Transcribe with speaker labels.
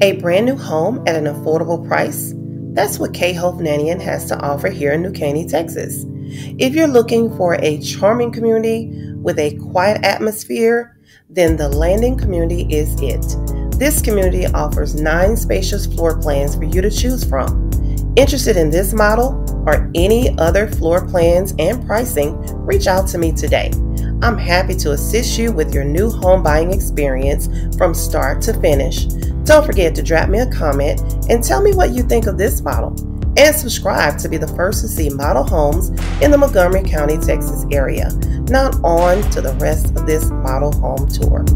Speaker 1: A brand new home at an affordable price? That's what K Hovnanian has to offer here in New Caney, Texas. If you're looking for a charming community with a quiet atmosphere, then the Landing community is it. This community offers nine spacious floor plans for you to choose from. Interested in this model or any other floor plans and pricing, reach out to me today. I'm happy to assist you with your new home buying experience from start to finish. Don't forget to drop me a comment and tell me what you think of this model. And subscribe to be the first to see model homes in the Montgomery County, Texas area. Now on to the rest of this model home tour.